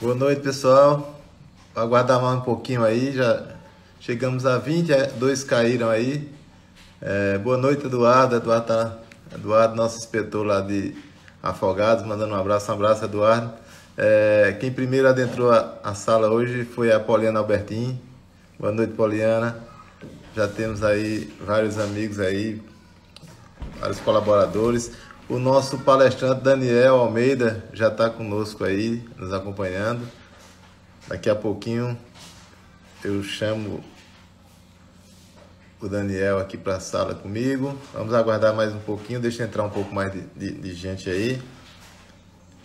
Boa noite, pessoal. Aguardar mais um pouquinho aí, já chegamos a 20, é, dois caíram aí. É, boa noite, Eduardo. Eduardo, tá, Eduardo, nosso inspetor lá de Afogados, mandando um abraço, um abraço, Eduardo. É, quem primeiro adentrou a, a, sala hoje foi a Poliana Albertin. Boa noite, Poliana. Já temos aí vários amigos aí, vários colaboradores. O nosso palestrante Daniel Almeida já está conosco aí, nos acompanhando. Daqui a pouquinho eu chamo o Daniel aqui para a sala comigo. Vamos aguardar mais um pouquinho, deixa entrar um pouco mais de, de, de gente aí.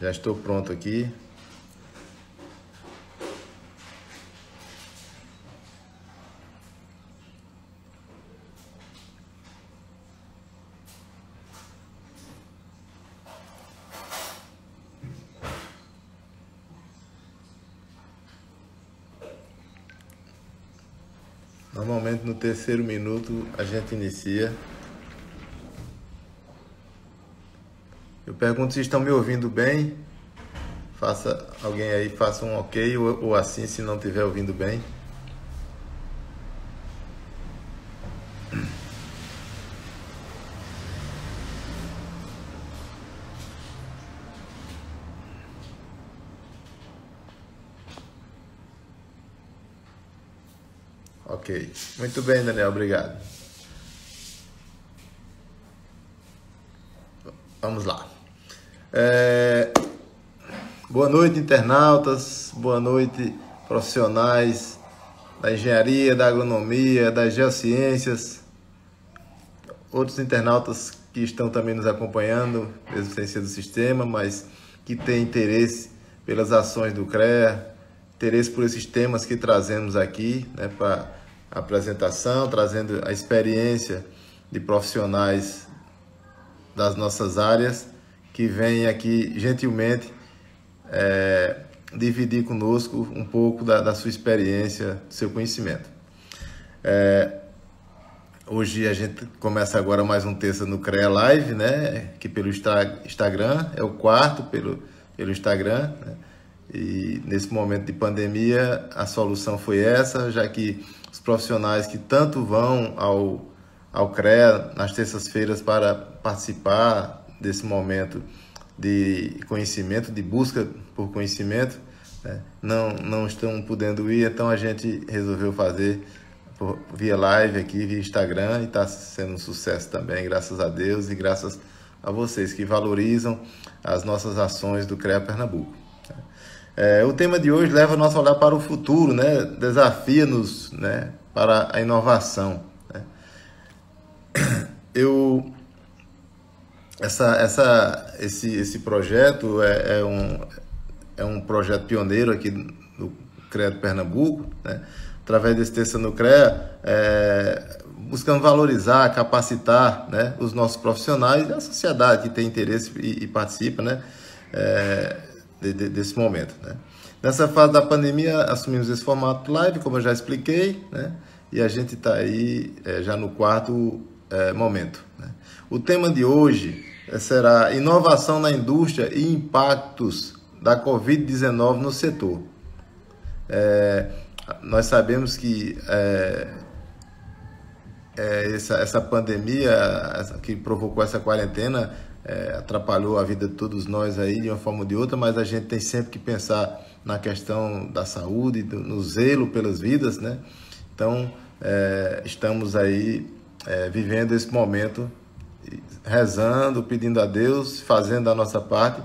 Já estou pronto aqui. Normalmente no terceiro minuto a gente inicia. Eu pergunto se estão me ouvindo bem. Faça alguém aí faça um ok ou, ou assim se não estiver ouvindo bem. Ok. Muito bem, Daniel, obrigado. Vamos lá. É... Boa noite, internautas. Boa noite, profissionais da engenharia, da agronomia, das geociências. Outros internautas que estão também nos acompanhando, mesmo sem ser do sistema, mas que têm interesse pelas ações do CREA, interesse por esses temas que trazemos aqui, né, para apresentação, trazendo a experiência de profissionais das nossas áreas que vêm aqui gentilmente é, dividir conosco um pouco da, da, sua experiência, do seu conhecimento. É, hoje a gente começa agora mais um texto no CREA Live, né? Que pelo Instagram, é o quarto pelo, pelo Instagram. Né? E nesse momento de pandemia, a solução foi essa, já que os profissionais que tanto vão ao, ao CREA nas terças-feiras para participar desse momento de conhecimento, de busca por conhecimento, né? não, não estão podendo ir, então a gente resolveu fazer por, via live aqui, via Instagram, e está sendo um sucesso também, graças a Deus e graças a vocês que valorizam as nossas ações do CREA Pernambuco. É, o tema de hoje leva nosso olhar para o futuro, né? desafia-nos né? para a inovação. Né? Eu, essa, essa, esse, esse projeto é, é, um, é um projeto pioneiro aqui do CREA de Pernambuco, né? através desse texto no CREA, é, buscando valorizar, capacitar né? os nossos profissionais e a sociedade que tem interesse e, e participa, né? É, de, de, desse momento. Né? Nessa fase da pandemia, assumimos esse formato live, como eu já expliquei, né? e a gente está aí é, já no quarto é, momento. Né? O tema de hoje é, será inovação na indústria e impactos da Covid-19 no setor. É, nós sabemos que é, é, essa, essa pandemia que provocou essa quarentena é, atrapalhou a vida de todos nós aí de uma forma ou de outra, mas a gente tem sempre que pensar na questão da saúde, do, no zelo pelas vidas, né? Então, é, estamos aí é, vivendo esse momento, rezando, pedindo a Deus, fazendo a nossa parte,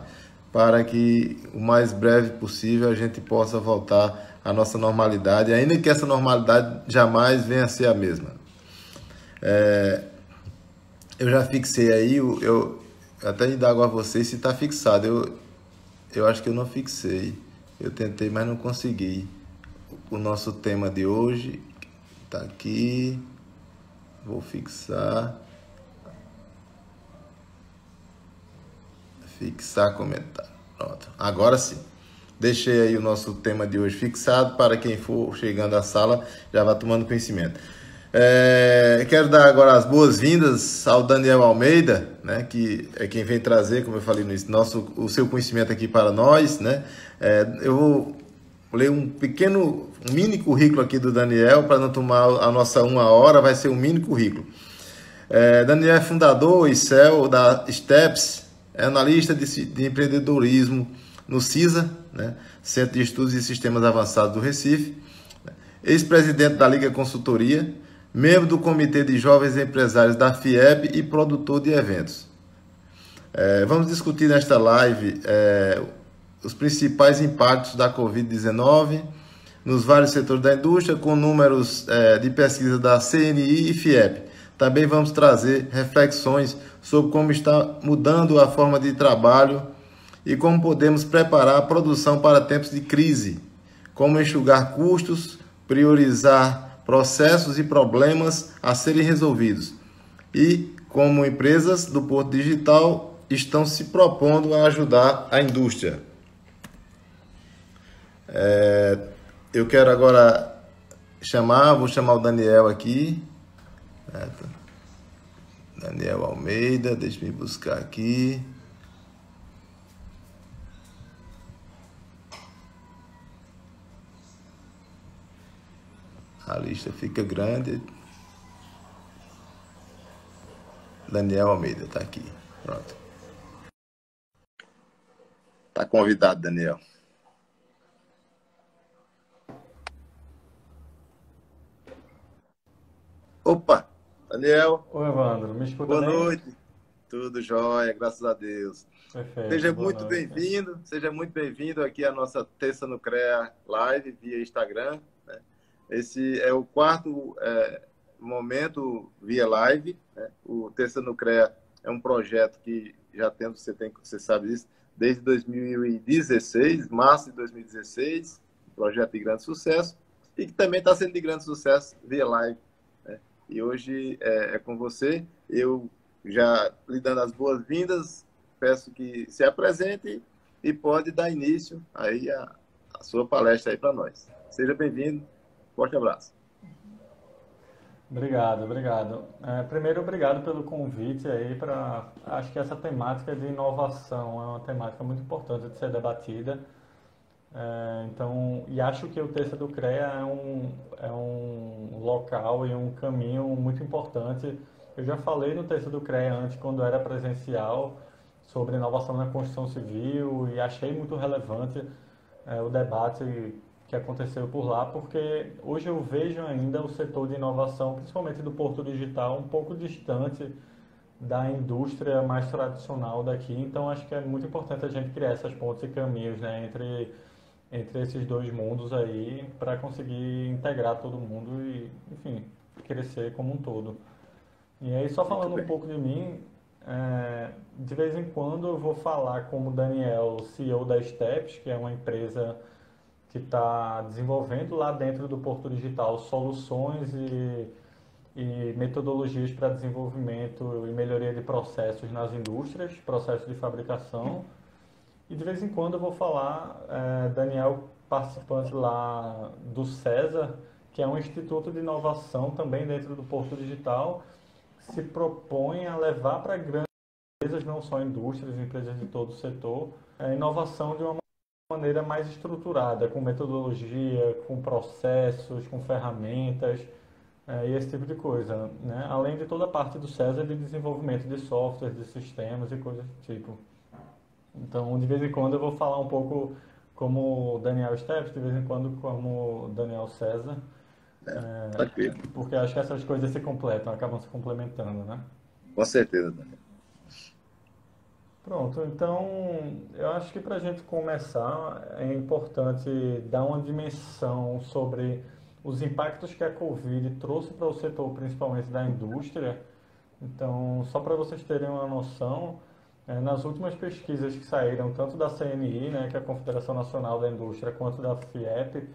para que o mais breve possível a gente possa voltar à nossa normalidade, ainda que essa normalidade jamais venha a ser a mesma. É, eu já fixei aí, eu, até indago a vocês se está fixado. Eu, eu acho que eu não fixei. Eu tentei, mas não consegui. O nosso tema de hoje está aqui. Vou fixar. Fixar comentário. Pronto. Agora sim. Deixei aí o nosso tema de hoje fixado para quem for chegando à sala já vá tomando conhecimento. É, quero dar agora as boas-vindas ao Daniel Almeida, né, que é quem vem trazer, como eu falei no início, nosso, o seu conhecimento aqui para nós. Né? É, eu vou ler um pequeno, um mini currículo aqui do Daniel, para não tomar a nossa uma hora, vai ser um mini currículo. É, Daniel é fundador e CEO da STEPS, é analista de, de empreendedorismo no CISA, né, Centro de Estudos e Sistemas Avançados do Recife, ex-presidente da Liga Consultoria, membro do Comitê de Jovens Empresários da FIEB e produtor de eventos. É, vamos discutir nesta live é, os principais impactos da Covid-19 nos vários setores da indústria, com números é, de pesquisa da CNI e FIEB. Também vamos trazer reflexões sobre como está mudando a forma de trabalho e como podemos preparar a produção para tempos de crise, como enxugar custos, priorizar processos e problemas a serem resolvidos. E como empresas do Porto Digital estão se propondo a ajudar a indústria. É, eu quero agora chamar, vou chamar o Daniel aqui. Daniel Almeida, deixa eu buscar aqui. A lista fica grande. Daniel Almeida está aqui. Pronto. Está convidado, Daniel. Opa, Daniel. Oi, Evandro. Me escuta Boa bem? noite. Tudo jóia, graças a Deus. Perfeito. Seja muito bem-vindo, seja muito bem-vindo aqui à nossa Terça no CREA Live via Instagram. Esse é o quarto é, momento via live. né? O Terça no CREA é um projeto que já temos, você, tem, você sabe disso, desde 2016, março de 2016, um projeto de grande sucesso, e que também está sendo de grande sucesso via live. né? E hoje é, é com você. Eu já lhe dando as boas-vindas, peço que se apresente e pode dar início aí a, a sua palestra aí para nós. Seja bem-vindo, forte abraço. Obrigado, obrigado. É, primeiro, obrigado pelo convite aí para. Acho que essa temática de inovação é uma temática muito importante de ser debatida. É, então, e acho que o texto do CREA é um, é um local e um caminho muito importante. Eu já falei no texto do CREA antes, quando era presencial, sobre inovação na construção civil e achei muito relevante é, o debate que aconteceu por lá, porque hoje eu vejo ainda o setor de inovação, principalmente do Porto Digital, um pouco distante da indústria mais tradicional daqui. Então acho que é muito importante a gente criar essas pontes e caminhos né, entre, entre esses dois mundos aí para conseguir integrar todo mundo e, enfim, crescer como um todo. E aí, só falando um pouco de mim, é, de vez em quando eu vou falar como Daniel, CEO da Steps, que é uma empresa que está desenvolvendo lá dentro do Porto Digital soluções e, e metodologias para desenvolvimento e melhoria de processos nas indústrias, processos de fabricação. E de vez em quando eu vou falar, é, Daniel, participante lá do César, que é um instituto de inovação também dentro do Porto Digital, se propõe a levar para grandes empresas, não só indústrias, empresas de todo o setor, a inovação de uma maneira mais estruturada, com metodologia, com processos, com ferramentas é, e esse tipo de coisa, né? Além de toda a parte do César de desenvolvimento de softwares, de sistemas e coisas do tipo. Então, de vez em quando eu vou falar um pouco como Daniel Steps, de vez em quando como Daniel César, É, tranquilo. porque acho que essas coisas se completam, acabam se complementando, né? Com certeza, Daniel. Pronto, então eu acho que para a gente começar é importante dar uma dimensão sobre os impactos que a Covid trouxe para o setor, principalmente da indústria. Então, só para vocês terem uma noção, é, nas últimas pesquisas que saíram, tanto da CNI, né, que é a Confederação Nacional da Indústria, quanto da FIEP,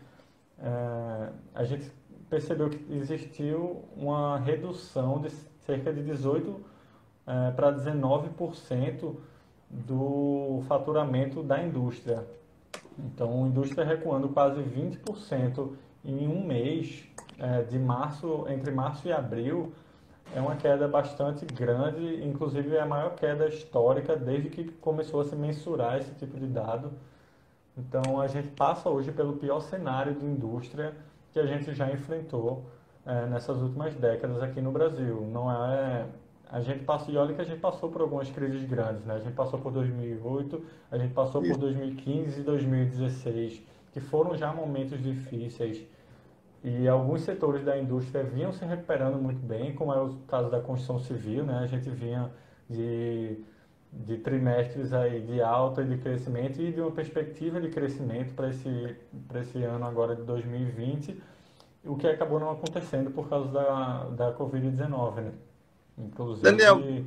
é, a gente percebeu que existiu uma redução de cerca de 18 é, para 19% do faturamento da indústria. Então, a indústria recuando quase 20% em um mês é, de março, entre março e abril, é uma queda bastante grande, inclusive é a maior queda histórica desde que começou a se mensurar esse tipo de dado. Então a gente passa hoje pelo pior cenário de indústria que a gente já enfrentou é, nessas últimas décadas aqui no Brasil. Não é a gente passou, e olha que a gente passou por algumas crises grandes, né? A gente passou por 2008, a gente passou por 2015 e 2016, que foram já momentos difíceis. E alguns setores da indústria vinham se recuperando muito bem, como é o caso da construção civil, né? A gente vinha de, de trimestres aí de alta e de crescimento e de uma perspectiva de crescimento para esse, esse ano agora de 2020, o que acabou não acontecendo por causa da, da Covid-19, né? Inclusive... Daniel,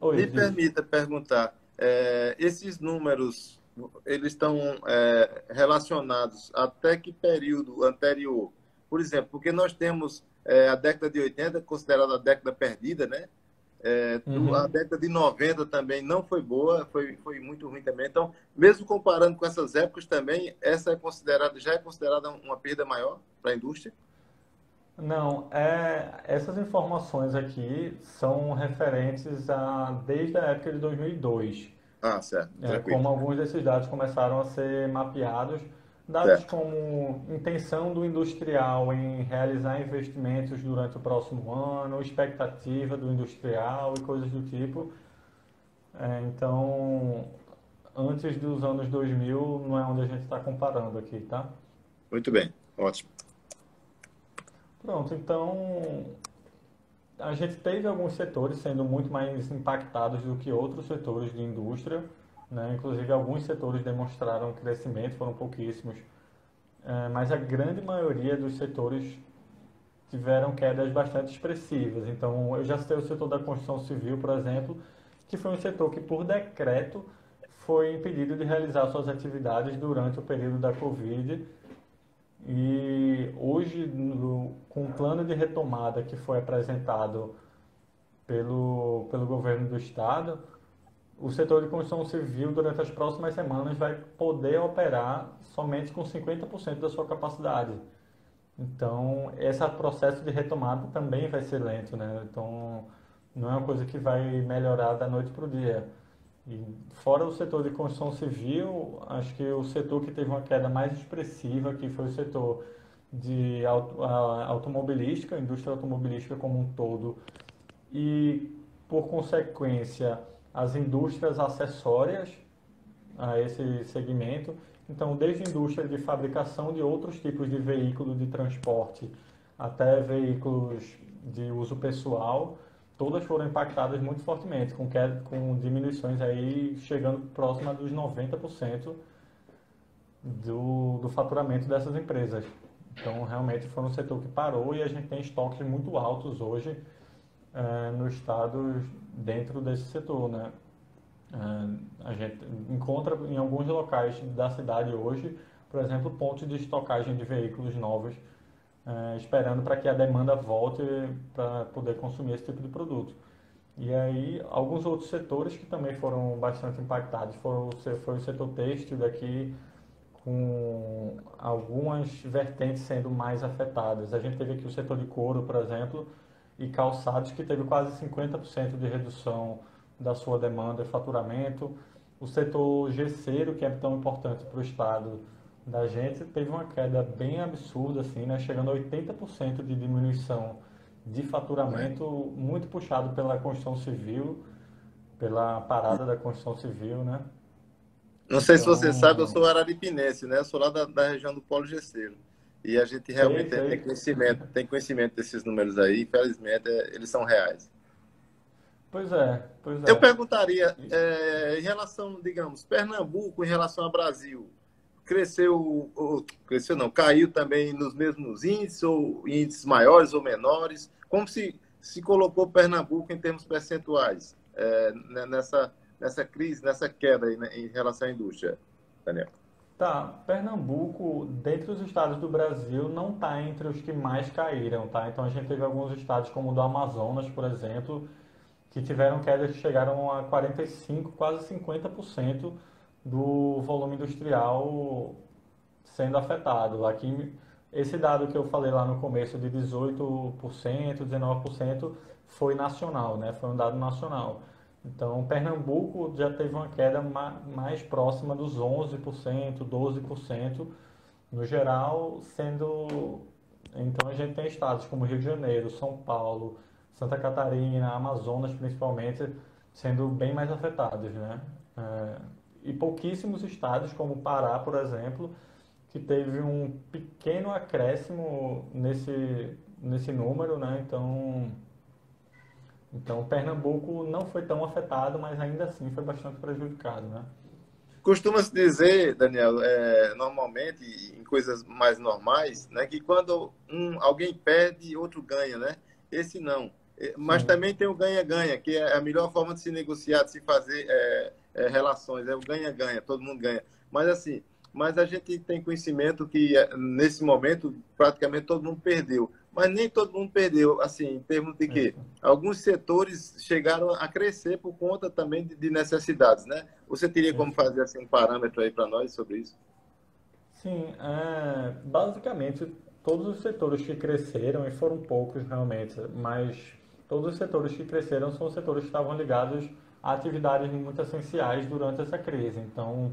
Oi, me diz. permita perguntar, é, esses números, eles estão é, relacionados até que período anterior? Por exemplo, porque nós temos é, a década de 80 considerada a década perdida, né? É, uhum. A década de 90 também não foi boa, foi, foi muito ruim também. Então, mesmo comparando com essas épocas também, essa é considerada, já é considerada uma perda maior para a indústria? Não, é, essas informações aqui são referentes a desde a época de 2002. Ah, certo. É, como alguns desses dados começaram a ser mapeados, dados certo. como intenção do industrial em realizar investimentos durante o próximo ano, expectativa do industrial e coisas do tipo. É, então, antes dos anos 2000 não é onde a gente está comparando aqui, tá? Muito bem, ótimo. Pronto, então a gente teve alguns setores sendo muito mais impactados do que outros setores de indústria, né? inclusive alguns setores demonstraram crescimento, foram pouquíssimos, é, mas a grande maioria dos setores tiveram quedas bastante expressivas. Então, eu já citei o setor da construção civil, por exemplo, que foi um setor que, por decreto, foi impedido de realizar suas atividades durante o período da Covid e hoje, no, com o plano de retomada que foi apresentado pelo, pelo governo do estado, o setor de construção civil, durante as próximas semanas, vai poder operar somente com 50% da sua capacidade. Então, esse processo de retomada também vai ser lento, né? Então, não é uma coisa que vai melhorar da noite para o dia. E fora o setor de construção civil, acho que o setor que teve uma queda mais expressiva aqui foi o setor de auto, a, automobilística, indústria automobilística como um todo, e por consequência as indústrias acessórias a esse segmento. Então, desde indústria de fabricação de outros tipos de veículos de transporte até veículos de uso pessoal, todas foram impactadas muito fortemente, com, queda, com diminuições aí chegando próxima dos 90% do, do faturamento dessas empresas. Então, realmente foi um setor que parou e a gente tem estoques muito altos hoje é, no estado dentro desse setor, né? É, a gente encontra em alguns locais da cidade hoje, por exemplo, pontos de estocagem de veículos novos é, esperando para que a demanda volte para poder consumir esse tipo de produto. E aí, alguns outros setores que também foram bastante impactados foram, foi o setor têxtil daqui, com algumas vertentes sendo mais afetadas. A gente teve aqui o setor de couro, por exemplo, e calçados, que teve quase 50% de redução da sua demanda e faturamento. O setor gesseiro, que é tão importante para o Estado, da gente teve uma queda bem absurda, assim, né? chegando a 80% de diminuição de faturamento, muito puxado pela construção civil, pela parada da construção civil, né? Não sei então... se você sabe, eu sou araripinense, né? Eu sou lá da, da região do Polo Gesseiro. E a gente realmente sei, sei. tem conhecimento, tem conhecimento desses números aí, infelizmente é, eles são reais. Pois é, pois é. Eu perguntaria, é, em relação, digamos, Pernambuco em relação ao Brasil, cresceu, ou, cresceu não, caiu também nos mesmos índices, ou índices maiores ou menores? Como se, se colocou Pernambuco em termos percentuais é, né, nessa, nessa crise, nessa queda aí, né, em relação à indústria, Daniel? Tá, Pernambuco, dentre os estados do Brasil, não está entre os que mais caíram, tá? Então a gente teve alguns estados como o do Amazonas, por exemplo, que tiveram quedas que chegaram a 45, quase 50% do volume industrial sendo afetado. Aqui, esse dado que eu falei lá no começo de 18%, 19% foi nacional, né? Foi um dado nacional. Então, Pernambuco já teve uma queda mais próxima dos 11%, 12%, no geral, sendo. Então, a gente tem estados como Rio de Janeiro, São Paulo, Santa Catarina, Amazonas principalmente, sendo bem mais afetados, né? É, e pouquíssimos estados, como Pará, por exemplo, que teve um pequeno acréscimo nesse, nesse número, né? Então, então Pernambuco não foi tão afetado, mas ainda assim foi bastante prejudicado, né? Costuma-se dizer, Daniel, é, normalmente, em coisas mais normais, né, que quando um, alguém perde, outro ganha, né? Esse não. É, mas Sim. também tem o ganha-ganha, que é a melhor forma de se negociar, de se fazer é, é, relações, é o ganha-ganha, todo mundo ganha. Mas assim, mas a gente tem conhecimento que é, nesse momento praticamente todo mundo perdeu. Mas nem todo mundo perdeu, assim, em termos de que alguns setores chegaram a crescer por conta também de, necessidades, né? Você teria como fazer assim, um parâmetro aí para nós sobre isso? Sim, é, basicamente todos os setores que cresceram, e foram poucos realmente, mas todos os setores que cresceram são setores que estavam ligados atividades muito essenciais durante essa crise. Então,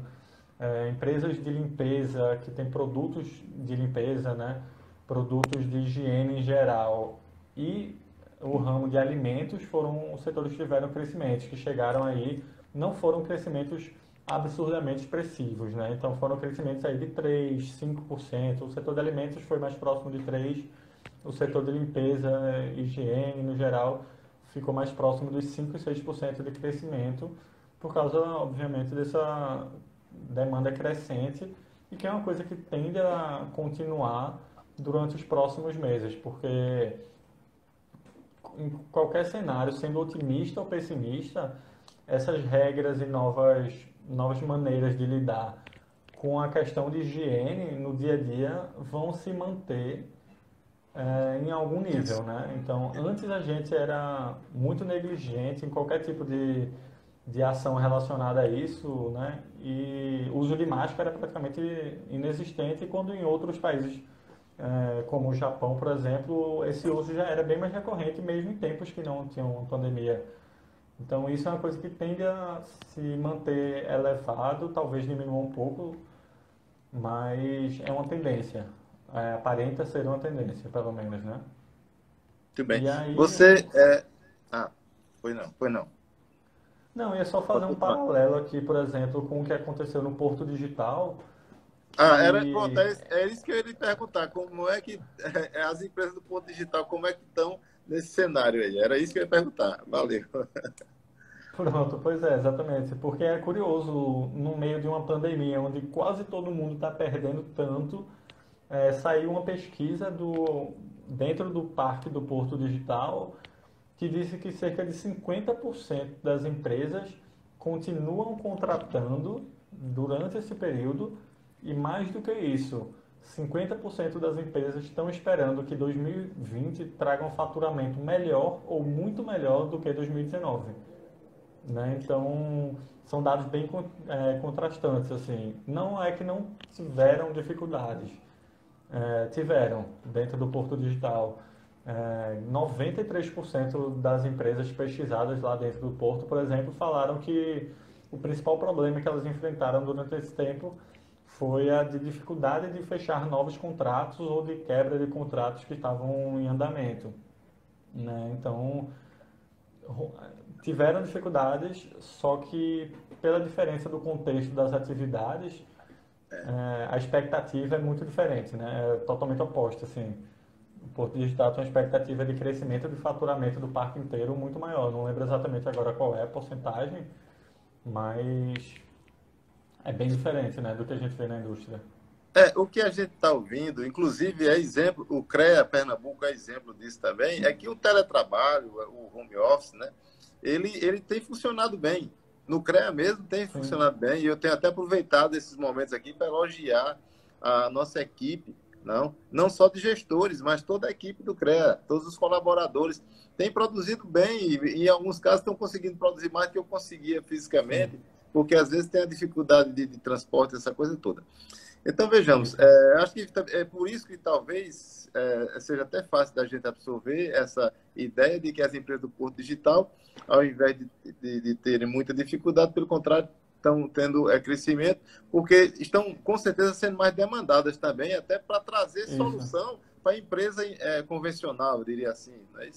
é, empresas de limpeza que têm produtos de limpeza, né, produtos de higiene em geral e o ramo de alimentos foram os setores que tiveram crescimentos, que chegaram aí, não foram crescimentos absurdamente expressivos, né? Então foram crescimentos aí de 3, 5%, o setor de alimentos foi mais próximo de 3, o setor de limpeza, higiene no geral, ficou mais próximo dos 5 e 6% de crescimento, por causa, obviamente, dessa demanda crescente e que é uma coisa que tende a continuar durante os próximos meses, porque em qualquer cenário, sendo otimista ou pessimista, essas regras e novas, novas maneiras de lidar com a questão de higiene no dia a dia vão se manter é, em algum nível, né? Então, antes a gente era muito negligente em qualquer tipo de de ação relacionada a isso, né? E uso de máscara é praticamente inexistente, quando em outros países, é, como o Japão, por exemplo, esse uso já era bem mais recorrente, mesmo em tempos que não tinham pandemia. Então isso é uma coisa que tende a se manter elevado, talvez diminua um pouco, mas é uma tendência. É, aparenta ser uma tendência, pelo menos, né? Muito bem. Aí, Você é... Ah, foi não, foi não. Não, ia só fazer um paralelo aqui, por exemplo, com o que aconteceu no Porto Digital. Ah, era, pronto, é, é, isso que eu ia lhe perguntar. Como é que é, as empresas do Porto Digital, como é que estão nesse cenário aí? Era isso que eu ia perguntar. Valeu. Pronto, pois é, exatamente. Porque é curioso, no meio de uma pandemia, onde quase todo mundo está perdendo tanto, é, saiu uma pesquisa do, dentro do parque do Porto Digital que disse que cerca de 50% das empresas continuam contratando durante esse período e mais do que isso, 50% das empresas estão esperando que 2020 traga um faturamento melhor ou muito melhor do que 2019. Né? Então, são dados bem é, contrastantes. Assim. Não é que não tiveram dificuldades, é, tiveram dentro do Porto Digital é, 93% das empresas pesquisadas lá dentro do porto, por exemplo, falaram que o principal problema que elas enfrentaram durante esse tempo foi a de dificuldade de fechar novos contratos ou de quebra de contratos que estavam em andamento. Né? Então, tiveram dificuldades, só que pela diferença do contexto das atividades, é, a expectativa é muito diferente, né? é totalmente oposta. Assim. Porto Digital tem uma expectativa de crescimento de faturamento do parque inteiro muito maior. Não lembro exatamente agora qual é a porcentagem, mas é bem diferente né, do que a gente vê na indústria. É, o que a gente está ouvindo, inclusive é exemplo, o CREA Pernambuco é exemplo disso também, é que o teletrabalho, o home office, né, ele, ele tem funcionado bem. No CREA mesmo tem Sim. funcionado bem, e eu tenho até aproveitado esses momentos aqui para elogiar a nossa equipe, não, não só de gestores, mas toda a equipe do CREA, todos os colaboradores têm produzido bem e, em alguns casos, estão conseguindo produzir mais do que eu conseguia fisicamente, porque às vezes tem a dificuldade de, de transporte, essa coisa toda. Então, vejamos, é, acho que é por isso que talvez é, seja até fácil da gente absorver essa ideia de que as empresas do Porto Digital, ao invés de, de, de terem muita dificuldade, pelo contrário, estão tendo é, crescimento, porque estão com certeza sendo mais demandadas também, até para trazer solução para a empresa é, convencional, eu diria assim. Não, é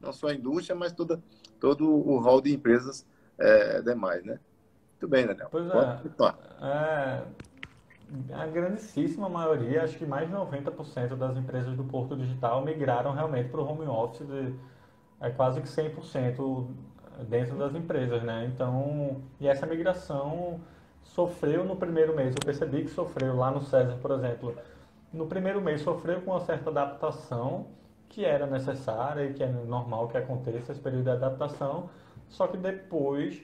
não só a indústria, mas toda, todo o rol de empresas é, demais, né? Muito bem, Daniel. Pois é. é a grandíssima maioria, acho que mais de 90% das empresas do Porto Digital migraram realmente para o home office, de, é quase que 100% dentro das empresas, né? Então, e essa migração sofreu no primeiro mês, eu percebi que sofreu lá no César, por exemplo, no primeiro mês sofreu com uma certa adaptação que era necessária e que é normal que aconteça esse período de adaptação, só que depois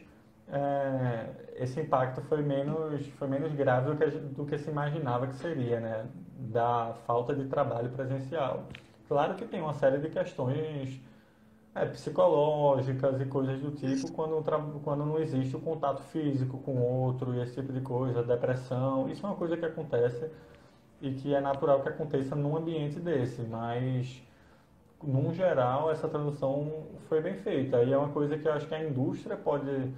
é, esse impacto foi menos, foi menos grave do que, do que se imaginava que seria, né? Da falta de trabalho presencial. Claro que tem uma série de questões é, psicológicas e coisas do tipo quando, quando não existe o contato físico com outro e esse tipo de coisa, depressão. Isso é uma coisa que acontece e que é natural que aconteça num ambiente desse, mas num geral essa tradução foi bem feita. E é uma coisa que eu acho que a indústria pode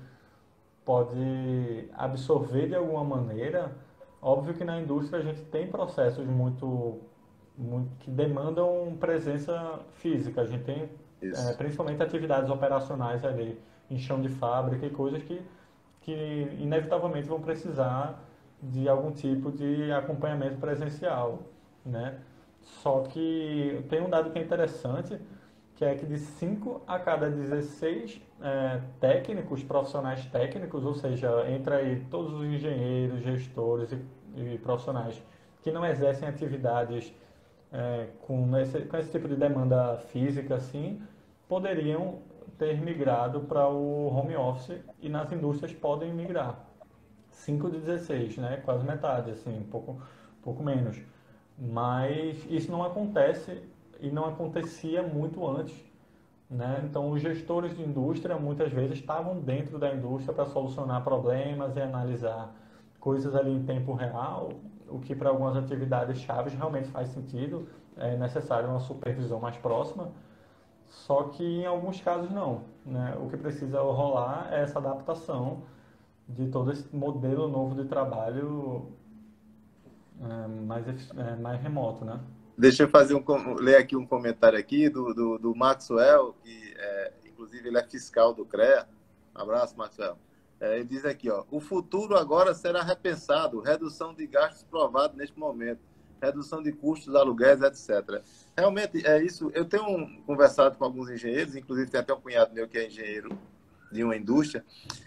pode absorver de alguma maneira. Óbvio que na indústria a gente tem processos muito, muito que demandam presença física. A gente tem é, principalmente atividades operacionais ali, em chão de fábrica e coisas que, que inevitavelmente vão precisar de algum tipo de acompanhamento presencial, né? Só que tem um dado que é interessante, que é que de 5 a cada 16 é, técnicos, profissionais técnicos, ou seja, entra aí todos os engenheiros, gestores e, e profissionais que não exercem atividades é, com, esse, com esse tipo de demanda física, assim, poderiam ter migrado para o home office e nas indústrias podem migrar. 5 de 16, né? quase metade, assim, pouco, pouco menos. Mas isso não acontece e não acontecia muito antes. Né? Então, os gestores de indústria muitas vezes estavam dentro da indústria para solucionar problemas e analisar coisas ali em tempo real, o que para algumas atividades chaves realmente faz sentido, é necessário uma supervisão mais próxima, só que em alguns casos não. Né? O que precisa rolar é essa adaptação de todo esse modelo novo de trabalho é, mais, é, mais remoto, né? Deixa eu fazer um, ler aqui um comentário aqui do, do, do Maxwell, que é, inclusive ele é fiscal do CREA. Um abraço, Maxwell. É, ele diz aqui, ó, o futuro agora será repensado, redução de gastos provado neste momento, redução de custos, aluguéis, etc. Realmente é isso. Eu tenho conversado com alguns engenheiros, inclusive tem até um cunhado meu que é engenheiro de uma indústria,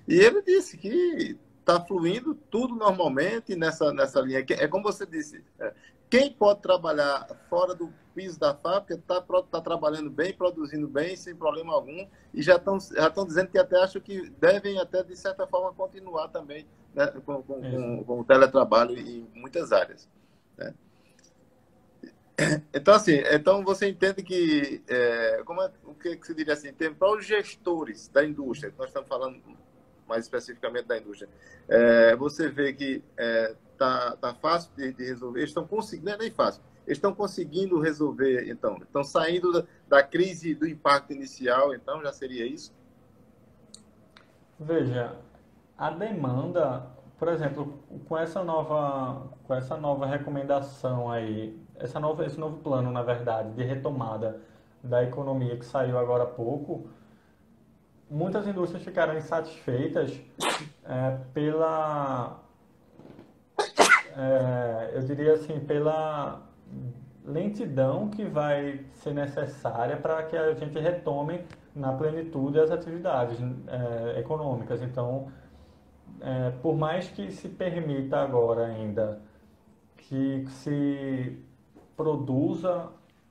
e ele disse que está fluindo tudo normalmente nessa, nessa linha. É como você disse, é, quem pode trabalhar fora do piso da fábrica está tá trabalhando bem, produzindo bem, sem problema algum, e já estão já dizendo que até acham que devem até, de certa forma, continuar também né, com, com, com, com, o teletrabalho em muitas áreas. Né? Então, assim, então você entende que, é, como é, o que, que se diria assim, tem para os gestores da indústria, nós estamos falando mais especificamente da indústria, é, você vê que é, tá, tá fácil de, de resolver, eles estão conseguindo, não é nem fácil, eles estão conseguindo resolver, então, estão saindo da, da, crise do impacto inicial, então já seria isso? Veja, a demanda, por exemplo, com essa nova, com essa nova recomendação aí, essa nova, esse novo plano, na verdade, de retomada da economia que saiu agora há pouco, muitas indústrias ficaram insatisfeitas é, pela é, eu diria assim, pela lentidão que vai ser necessária para que a gente retome na plenitude as atividades é, econômicas. Então, é, por mais que se permita agora ainda que se produza,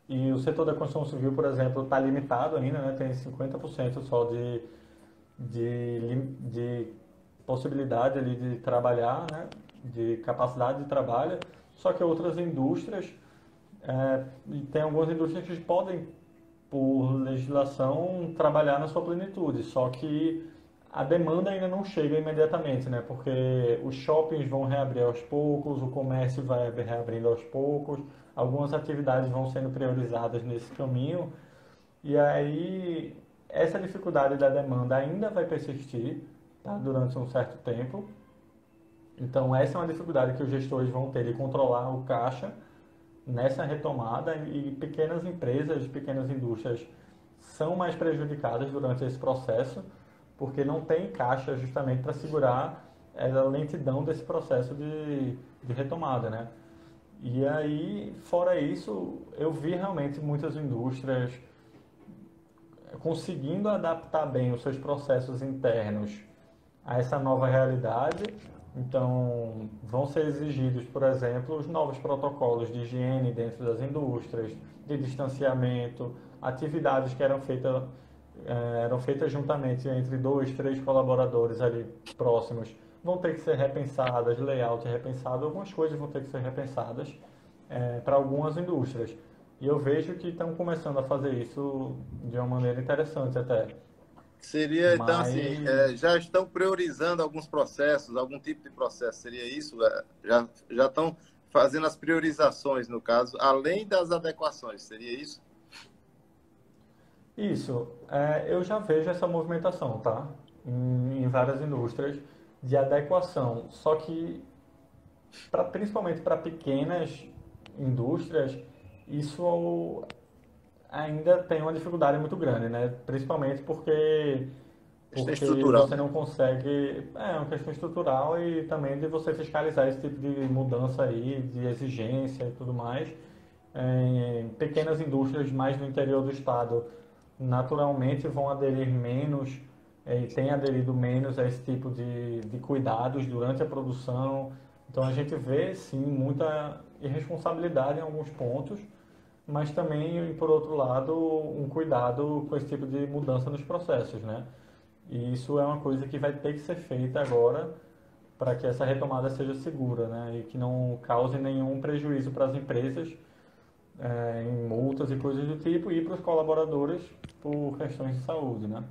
e o setor da construção civil, por exemplo, está limitado ainda, né? tem 50% só de, de, de possibilidade ali de trabalhar, né? De capacidade de trabalho, só que outras indústrias, é, tem algumas indústrias que podem, por legislação, trabalhar na sua plenitude, só que a demanda ainda não chega imediatamente, né? Porque os shoppings vão reabrir aos poucos, o comércio vai reabrindo aos poucos, algumas atividades vão sendo priorizadas nesse caminho, e aí essa dificuldade da demanda ainda vai persistir tá? durante um certo tempo. Então essa é uma dificuldade que os gestores vão ter de controlar o caixa nessa retomada e pequenas empresas, pequenas indústrias são mais prejudicadas durante esse processo porque não tem caixa justamente para segurar a lentidão desse processo de, de retomada, né? E aí, fora isso, eu vi realmente muitas indústrias conseguindo adaptar bem os seus processos internos a essa nova realidade. Então, vão ser exigidos, por exemplo, os novos protocolos de higiene dentro das indústrias, de distanciamento, atividades que eram feitas é, eram feitas juntamente entre dois, três colaboradores ali próximos, vão ter que ser repensadas, layout repensado, algumas coisas vão ter que ser repensadas é, para algumas indústrias. E eu vejo que estão começando a fazer isso de uma maneira interessante até. Seria, então, Mas... assim, é, já estão priorizando alguns processos, algum tipo de processo, seria isso? É, já, já estão fazendo as priorizações, no caso, além das adequações, seria isso? Isso, é, eu já vejo essa movimentação, tá? Em, em várias indústrias de adequação. Só que, pra, principalmente para pequenas indústrias, isso ainda tem uma dificuldade muito grande, né? Principalmente porque, porque você não consegue. É uma questão estrutural e também de você fiscalizar esse tipo de mudança aí, de exigência e tudo mais. Em pequenas indústrias mais no interior do estado naturalmente vão aderir menos é, e têm aderido menos a esse tipo de, de cuidados durante a produção. Então a gente vê sim muita irresponsabilidade em alguns pontos, mas também, por outro lado, um cuidado com esse tipo de mudança nos processos, né? E isso é uma coisa que vai ter que ser feita agora para que essa retomada seja segura, né? E que não cause nenhum prejuízo para as empresas é, em multas e coisas do tipo e para os colaboradores por questões de saúde, né?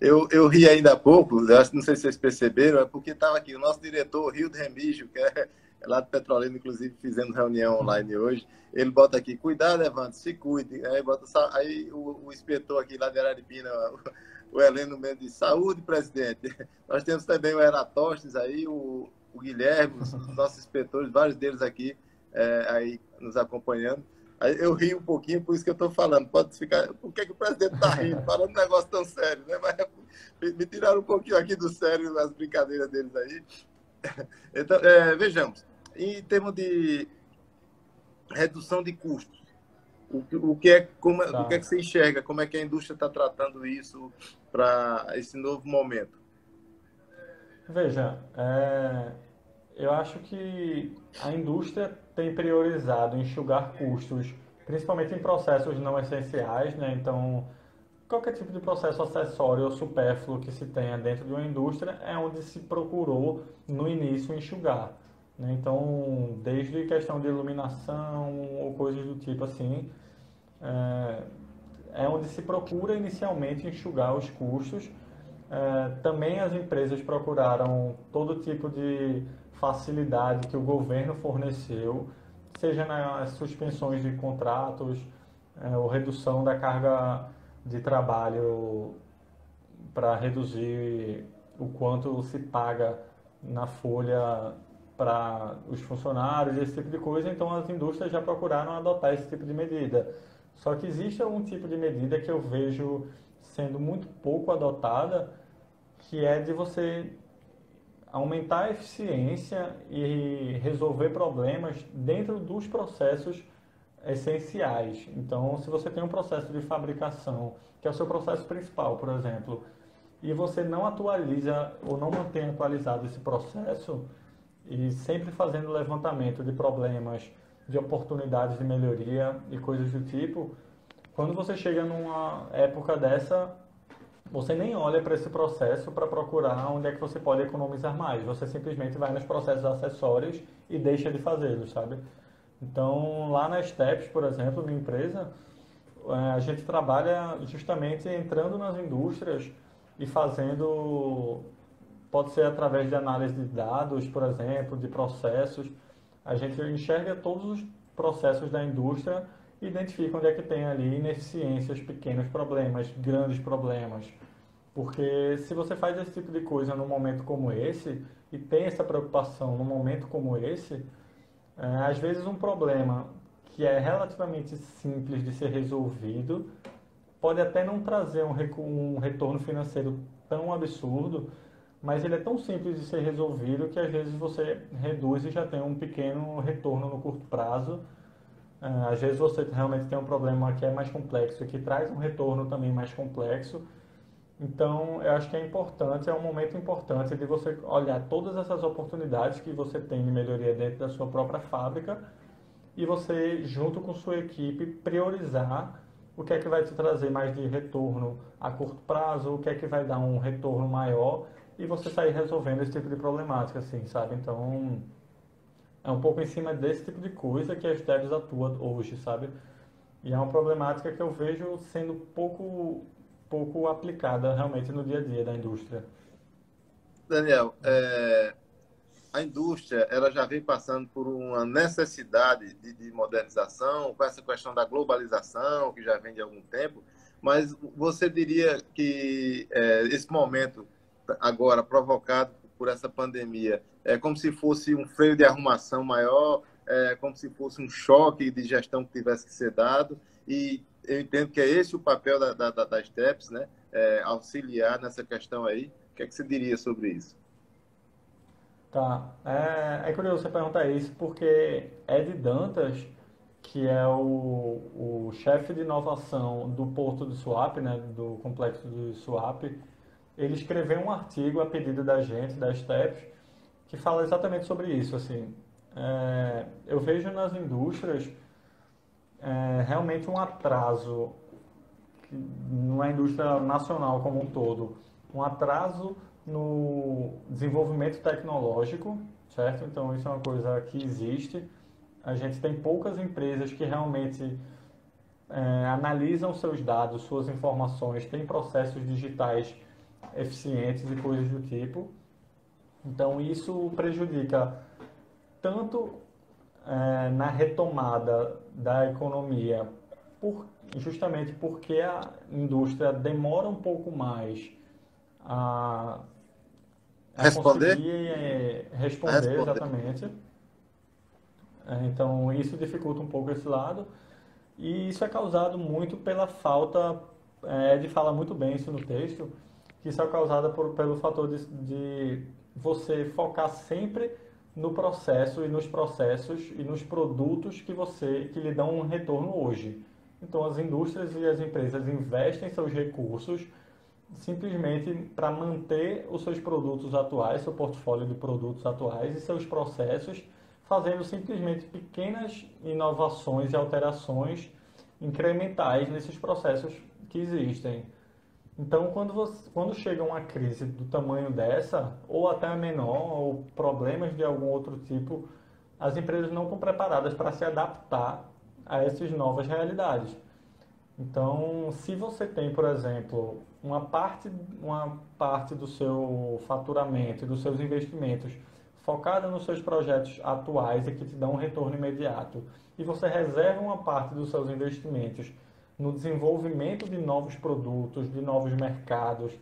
Eu, eu ri ainda há pouco, não sei se vocês perceberam, é porque estava aqui o nosso diretor, Rio de Remígio, que é, lá do Petrolina, inclusive fizemos reunião online hoje, ele bota aqui, cuidado, Evandro, se cuide. Aí, bota, aí o, o inspetor aqui lá de Araripina, o, o Heleno Mendes, saúde, presidente. Nós temos também o Eratóstenes aí, o, o Guilherme, os nossos inspetores, vários deles aqui é, aí nos acompanhando. Eu ri um pouquinho, por isso que eu estou falando. Pode ficar. Por que, que o presidente está rindo? Falando um negócio tão sério, né? Mas me tiraram um pouquinho aqui do sério nas brincadeiras deles aí. Então, é, vejamos. Em termos de redução de custos, o, o, que é, como, tá. o que é que você enxerga? Como é que a indústria está tratando isso para esse novo momento? Veja, é, eu acho que a indústria tem priorizado enxugar custos, principalmente em processos não essenciais, né? Então, qualquer tipo de processo acessório ou supérfluo que se tenha dentro de uma indústria é onde se procurou no início enxugar. Né? Então, desde questão de iluminação ou coisas do tipo assim, é, é onde se procura inicialmente enxugar os custos. É, também as empresas procuraram todo tipo de facilidade que o governo forneceu, seja nas suspensões de contratos, é, ou redução da carga de trabalho para reduzir o quanto se paga na folha para os funcionários, esse tipo de coisa. Então, as indústrias já procuraram adotar esse tipo de medida. Só que existe algum tipo de medida que eu vejo sendo muito pouco adotada, que é de você aumentar a eficiência e resolver problemas dentro dos processos essenciais. Então, se você tem um processo de fabricação, que é o seu processo principal, por exemplo, e você não atualiza ou não mantém atualizado esse processo e sempre fazendo levantamento de problemas, de oportunidades de melhoria e coisas do tipo, quando você chega numa época dessa, você nem olha para esse processo para procurar onde é que você pode economizar mais. Você simplesmente vai nos processos acessórios e deixa de fazê-los, sabe? Então, lá na Steps, por exemplo, minha empresa, é, a gente trabalha justamente entrando nas indústrias e fazendo, pode ser através de análise de dados, por exemplo, de processos, a gente enxerga todos os processos da indústria e identifica onde é que tem ali ineficiências, pequenos problemas, grandes problemas. Porque se você faz esse tipo de coisa num momento como esse e tem essa preocupação num momento como esse, é, às vezes um problema que é relativamente simples de ser resolvido pode até não trazer um, um retorno financeiro tão absurdo, mas ele é tão simples de ser resolvido que às vezes você reduz e já tem um pequeno retorno no curto prazo. É, às vezes você realmente tem um problema que é mais complexo e que traz um retorno também mais complexo. Então, eu acho que é importante, é um momento importante de você olhar todas essas oportunidades que você tem de melhoria dentro da sua própria fábrica e você, junto com sua equipe, priorizar o que é que vai te trazer mais de retorno a curto prazo, o que é que vai dar um retorno maior e você sair resolvendo esse tipo de problemática, assim, sabe? Então, é um pouco em cima desse tipo de coisa que as devs atuam hoje, sabe? E é uma problemática que eu vejo sendo pouco, pouco aplicada realmente no dia a dia da indústria. Daniel, é, a indústria ela já vem passando por uma necessidade de, de, modernização, com essa questão da globalização, que já vem de algum tempo, mas você diria que é, esse momento agora provocado por essa pandemia é como se fosse um freio de arrumação maior, é como se fosse um choque de gestão que tivesse que ser dado, e eu entendo que é esse o papel da, da, da STEPS, né? É, auxiliar nessa questão aí. O que, é que você diria sobre isso? Tá. É, é curioso você perguntar isso, porque Ed Dantas, que é o, o chefe de inovação do Porto de Suape, né, do complexo de Suape, ele escreveu um artigo a pedido da gente, da STEP, que fala exatamente sobre isso. Assim, é, eu vejo nas indústrias é, realmente um atraso, na indústria nacional como um todo, um atraso no desenvolvimento tecnológico, certo? Então isso é uma coisa que existe. A gente tem poucas empresas que realmente é, analisam seus dados, suas informações, têm processos digitais eficientes e coisas do tipo. Então isso prejudica tanto é, na retomada da economia, por, justamente porque a indústria demora um pouco mais a responder? É, responder, responder, exatamente. É, então, isso dificulta um pouco esse lado. E isso é causado muito pela falta, é, Ed fala muito bem isso no texto, que isso é causado por, pelo fator de, de você focar sempre no processo e nos processos e nos produtos que você que lhe dão um retorno hoje. Então as indústrias e as empresas investem seus recursos simplesmente para manter os seus produtos atuais, seu portfólio de produtos atuais e seus processos, fazendo simplesmente pequenas inovações e alterações incrementais nesses processos que existem. Então, quando, você, quando chega uma crise do tamanho dessa, ou até menor, ou problemas de algum outro tipo, as empresas não estão preparadas para se adaptar a essas novas realidades. Então, se você tem, por exemplo, uma parte, uma parte do seu faturamento e dos seus investimentos focada nos seus projetos atuais e que te dão um retorno imediato, e você reserva uma parte dos seus investimentos no desenvolvimento de novos produtos, de novos mercados,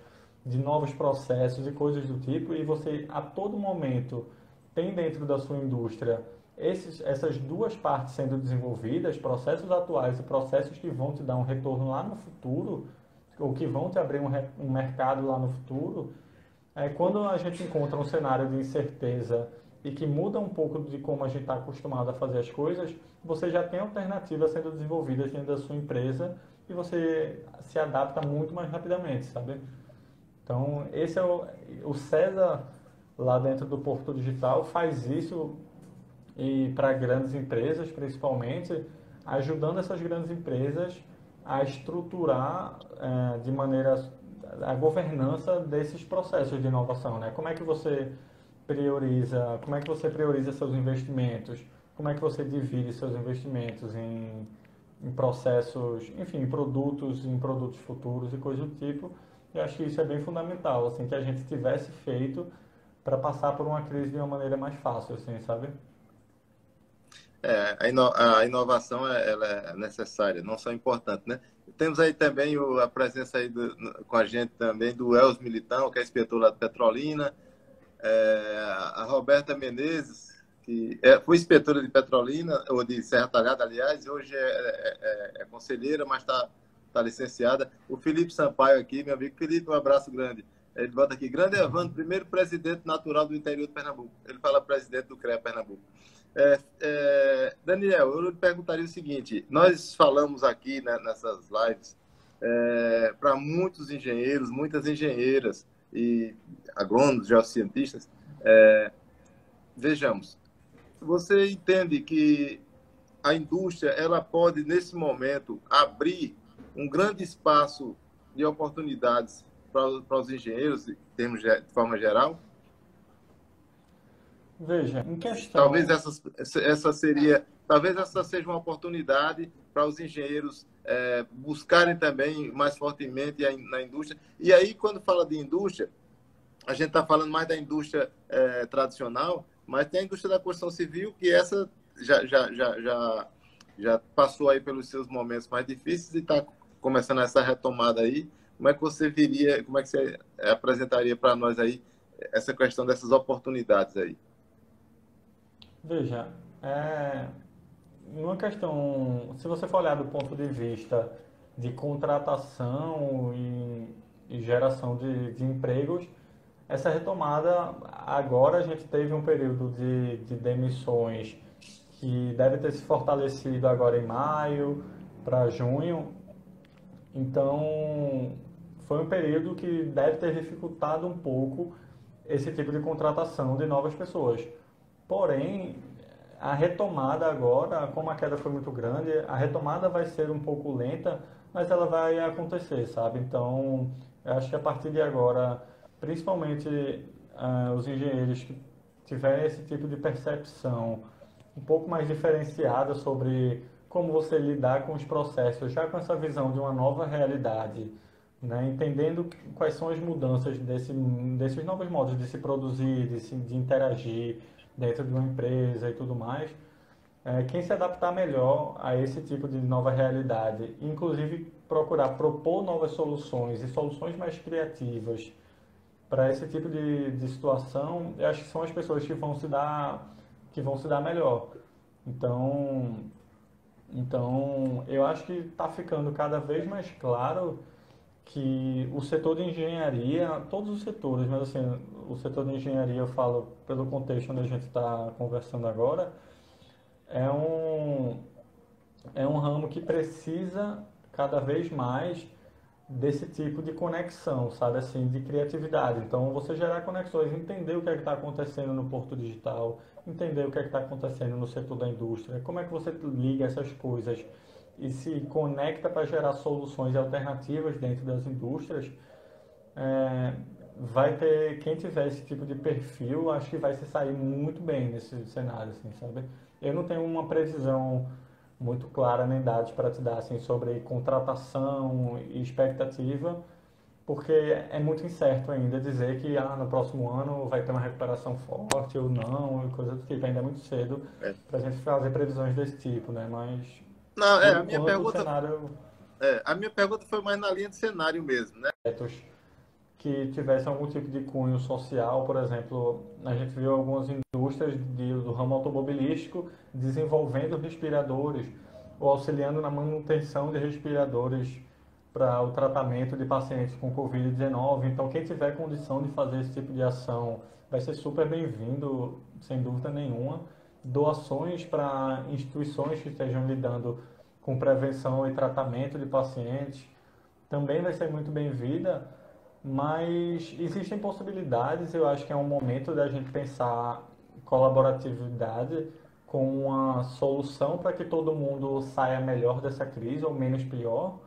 de novos processos e coisas do tipo, e você a todo momento tem dentro da sua indústria esses, essas duas partes sendo desenvolvidas, processos atuais e processos que vão te dar um retorno lá no futuro, ou que vão te abrir um, um mercado lá no futuro, é, quando a gente encontra um cenário de incerteza e que muda um pouco de como a gente está acostumado a fazer as coisas, você já tem alternativas sendo desenvolvidas dentro da sua empresa e você se adapta muito mais rapidamente, sabe? Então, esse é o, o César lá dentro do Porto Digital faz isso e para grandes empresas, principalmente, ajudando essas grandes empresas a estruturar é, de maneira a governança desses processos de inovação, né? Como é que você prioriza, como é que você prioriza seus investimentos? Como é que você divide seus investimentos em, em processos, enfim, em produtos, em produtos futuros e coisas do tipo? Eu acho que isso é bem fundamental, assim, que a gente tivesse feito para passar por uma crise de uma maneira mais fácil, assim, sabe? É, a, ino a inovação é, ela é necessária, não só importante, né? Temos aí também o, a presença aí do, com a gente também do Els Militão, que é inspetor lá de Petrolina, é, a Roberta Menezes, que é, foi inspetora de Petrolina, ou de Serra Talhada, aliás, hoje é, é, é, é conselheira, mas está tá licenciada. O Felipe Sampaio aqui, meu amigo Felipe, um abraço grande. Ele bota aqui, grande Evandro, primeiro presidente natural do interior de Pernambuco. Ele fala presidente do CREA Pernambuco. É, é, Daniel, eu lhe perguntaria o seguinte: nós falamos aqui né, nessas lives é, para muitos engenheiros, muitas engenheiras e agrônomos, geocientistas. É, vejamos, você entende que a indústria ela pode nesse momento abrir um grande espaço de oportunidades para, para os engenheiros, em termos de, de forma geral? Veja, em questão. Talvez essa, essa seria, talvez essa seja uma oportunidade para os engenheiros é, buscarem também mais fortemente na indústria. E aí, quando fala de indústria, a gente está falando mais da indústria é, tradicional, mas tem a indústria da construção civil, que essa já, já, já, já, já passou aí pelos seus momentos mais difíceis e está começando essa retomada aí. Como é que você viria, como é que você apresentaria para nós aí essa questão dessas oportunidades aí? Veja, é, uma questão, se você for olhar do ponto de vista de contratação e, e geração de, de, empregos, essa retomada, agora a gente teve um período de, de demissões que deve ter se fortalecido agora em maio para junho. Então, foi um período que deve ter dificultado um pouco esse tipo de contratação de novas pessoas. Porém, a retomada agora, como a queda foi muito grande, a retomada vai ser um pouco lenta, mas ela vai acontecer, sabe? Então, eu acho que a partir de agora, principalmente uh, os engenheiros que tiverem esse tipo de percepção um pouco mais diferenciada sobre como você lidar com os processos, já com essa visão de uma nova realidade, né? entendendo quais são as mudanças desse, desses novos modos de se produzir, de, se, de interagir, dentro de uma empresa e tudo mais, é, quem se adaptar melhor a esse tipo de nova realidade, inclusive procurar propor novas soluções e soluções mais criativas para esse tipo de, de situação, eu acho que são as pessoas que vão se dar que vão se dar melhor. Então, então eu acho que está ficando cada vez mais claro que o setor de engenharia, todos os setores, mas assim, o setor de engenharia, eu falo pelo contexto onde a gente está conversando agora, é um, é um ramo que precisa cada vez mais desse tipo de conexão, sabe, assim, de criatividade. Então, você gerar conexões, entender o que é que está acontecendo no porto digital, entender o que é que está acontecendo no setor da indústria, como é que você liga essas coisas e se conecta para gerar soluções alternativas dentro das indústrias, é, vai ter quem tiver esse tipo de perfil, acho que vai se sair muito bem nesse cenário, assim, sabe? Eu não tenho uma previsão muito clara nem dados para te dar assim sobre contratação e expectativa, porque é muito incerto ainda dizer que ah, no próximo ano vai ter uma recuperação forte ou não, e coisa do tipo. Ainda é muito cedo é. para a gente fazer previsões desse tipo, né? Mas não, é, a minha pergunta. Cenário... É, a minha pergunta foi mais na linha de cenário mesmo, né? Que tivessem algum tipo de cunho social, por exemplo, a gente viu algumas indústrias de, do ramo automobilístico desenvolvendo respiradores ou auxiliando na manutenção de respiradores para o tratamento de pacientes com Covid-19. Então, quem tiver condição de fazer esse tipo de ação vai ser super bem-vindo, sem dúvida nenhuma doações para instituições que estejam lidando com prevenção e tratamento de pacientes também vai ser muito bem-vinda, mas existem possibilidades, eu acho que é um momento da gente pensar colaboratividade com uma solução para que todo mundo saia melhor dessa crise ou menos pior.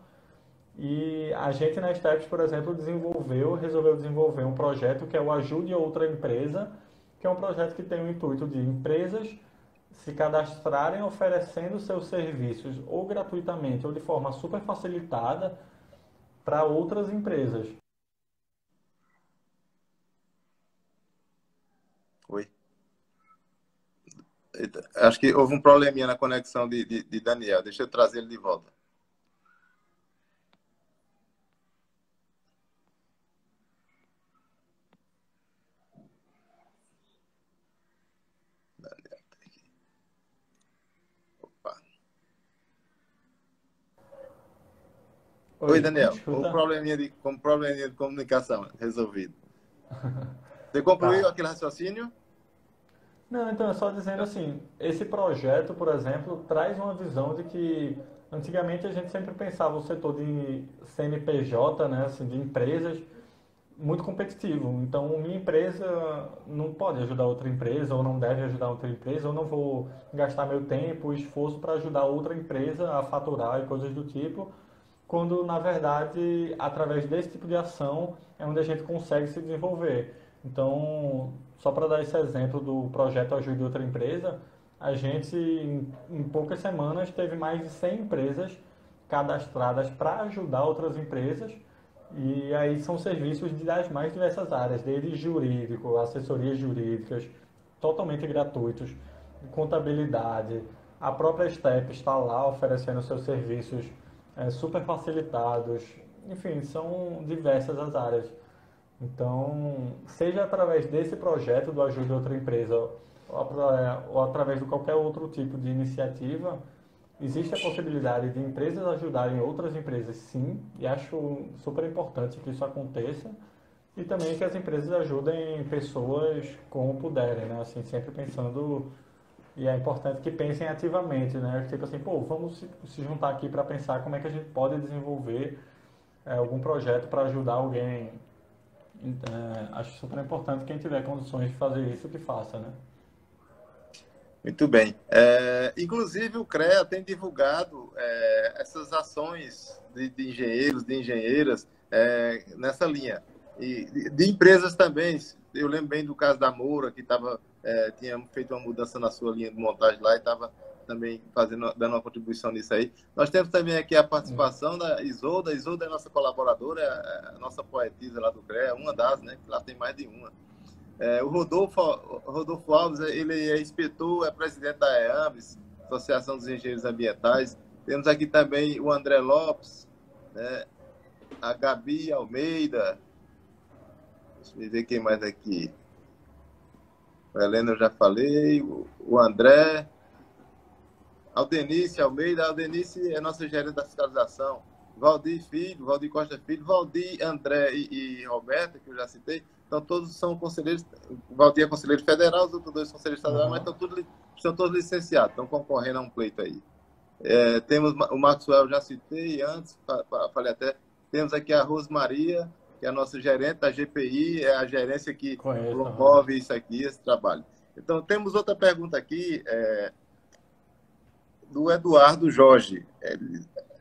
E a gente na Steps, por exemplo, desenvolveu, resolveu desenvolver um projeto que é o Ajude Outra Empresa, que é um projeto que tem o intuito de empresas se cadastrarem oferecendo seus serviços ou gratuitamente ou de forma super facilitada para outras empresas. Oi. Acho que houve um probleminha na conexão de, de, de Daniel. Deixa eu trazer ele de volta. Oi, Oi Daniel. Um probleminha, de, um probleminha de comunicação resolvido. Você concluiu tá. aquele raciocínio? Não, então é só dizendo assim, esse projeto, por exemplo, traz uma visão de que antigamente a gente sempre pensava o setor de CNPJ, né, assim, de empresas, muito competitivo. Então, minha empresa não pode ajudar outra empresa, ou não deve ajudar outra empresa, ou não vou gastar meu tempo, esforço para ajudar outra empresa a faturar e coisas do tipo, quando na verdade, através desse tipo de ação, é onde a gente consegue se desenvolver. Então, só para dar esse exemplo do projeto Ajude Outra Empresa, a gente, em, poucas semanas, teve mais de 100 empresas cadastradas para ajudar outras empresas. E aí são serviços das mais diversas áreas, desde jurídico, assessorias jurídicas, totalmente gratuitos, contabilidade. A própria STEP está lá oferecendo seus serviços é, super facilitados. Enfim, são diversas as áreas. Então, seja através desse projeto do Ajude Outra Empresa ou através de qualquer outro tipo de iniciativa, existe a possibilidade de empresas ajudarem outras empresas, sim, e acho super importante que isso aconteça. E também que as empresas ajudem pessoas como puderem, né? Assim, sempre pensando e é importante que pensem ativamente, né? Tipo assim, pô, vamos se, juntar aqui para pensar como é que a gente pode desenvolver é, algum projeto para ajudar alguém é, acho super importante quem tiver condições de fazer isso, que faça, né? Muito bem. É, inclusive, o CREA tem divulgado é, essas ações de, de, engenheiros, de engenheiras é, nessa linha. E de, de, empresas também. Eu lembro bem do caso da Moura, que tava, é, tinha feito uma mudança na sua linha de montagem lá e estava também fazendo, dando uma contribuição nisso aí. Nós temos também aqui a participação da Isolda. Isolda é nossa colaboradora, é a nossa poetisa lá do CREA, uma das, né? Que lá tem mais de uma. É, o Rodolfo, Rodolfo Alves, ele é inspetor, é presidente da EAMBS, Associação dos Engenheiros Ambientais. Temos aqui também o André Lopes, né? a Gabi Almeida. Deixa eu ver quem mais aqui. O Helena eu já falei, o André, Aldenice Almeida, Aldenice é nossa gerente da fiscalização, Valdir Filho, Valdir Costa Filho, Valdir André e, e Roberta, que eu já citei, então todos são conselheiros, Valdir é conselheiro federal, os outros dois são conselheiros estaduais, uhum. mas estão, tudo, estão todos licenciados, estão concorrendo a um pleito aí. É, temos o Maxwell, já citei antes, falei até, temos aqui a Rosmaria, que é a nossa gerente da GPI, é a gerência que Conheço, promove isso aqui, esse trabalho. Então, temos outra pergunta aqui, é, do Eduardo Jorge.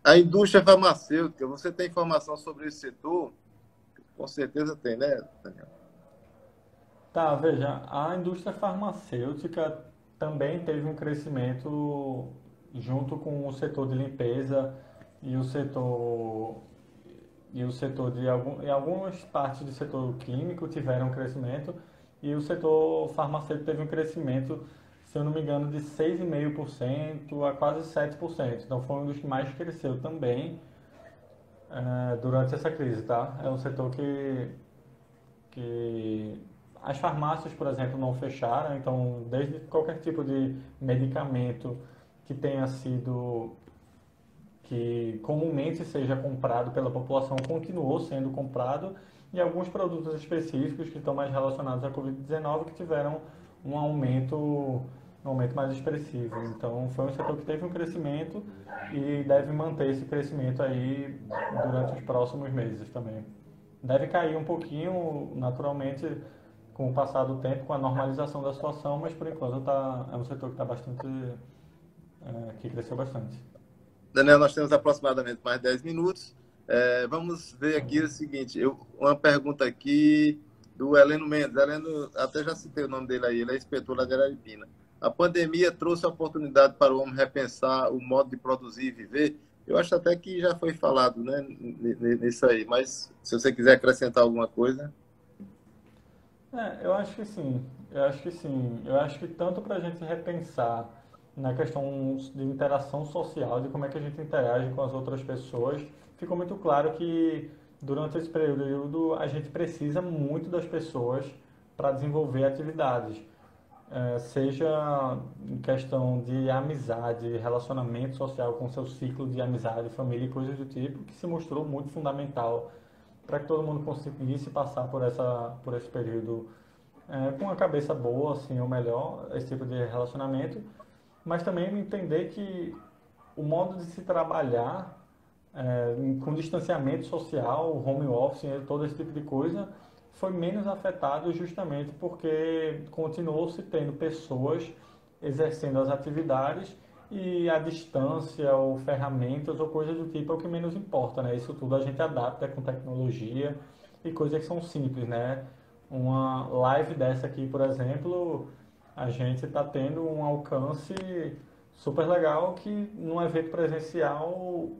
A indústria farmacêutica, você tem informação sobre esse setor? Com certeza tem, né, Daniel? Tá, veja, a indústria farmacêutica também teve um crescimento junto com o setor de limpeza e o setor e o setor de algum, algumas partes do setor químico tiveram um crescimento e o setor farmacêutico teve um crescimento se eu não me engano, de 6,5% a quase 7%. Então foi um dos que mais cresceu também é, durante essa crise, tá? É um setor que, que as farmácias, por exemplo, não fecharam, então desde qualquer tipo de medicamento que tenha sido que comumente seja comprado pela população continuou sendo comprado e alguns produtos específicos que estão mais relacionados à Covid-19 que tiveram um aumento, um aumento mais expressivo. Então, foi um setor que teve um crescimento e deve manter esse crescimento aí durante os próximos meses também. Deve cair um pouquinho, naturalmente, com o passar do tempo, com a normalização da situação, mas por enquanto tá, é um setor que está bastante. É, que cresceu bastante. Daniel, nós temos aproximadamente mais 10 minutos. É, vamos ver aqui o seguinte: eu, uma pergunta aqui do Heleno Mendes. Heleno, até já citei o nome dele aí, ele é inspetor lá de. A pandemia trouxe a oportunidade para o homem repensar o modo de produzir e viver. Eu acho até que já foi falado né, nisso aí, mas se você quiser acrescentar alguma coisa. É, eu acho que sim. Eu acho que sim. Eu acho que tanto para a gente repensar na questão de interação social, de como é que a gente interage com as outras pessoas, ficou muito claro que durante esse período a gente precisa muito das pessoas para desenvolver atividades. É, seja em questão de amizade, relacionamento social com seu ciclo de amizade, família e coisas do tipo, que se mostrou muito fundamental para que todo mundo conseguisse passar por, essa, por esse período é, com a cabeça boa, assim, ou melhor, esse tipo de relacionamento, mas também entender que o modo de se trabalhar é, com distanciamento social, home office, todo esse tipo de coisa, foi menos afetado justamente porque continuou se tendo pessoas exercendo as atividades e a distância ou ferramentas ou coisas do tipo é o que menos importa, né? Isso tudo a gente adapta com tecnologia e coisas que são simples, né? Uma live dessa aqui, por exemplo, a gente está tendo um alcance super legal que num evento presencial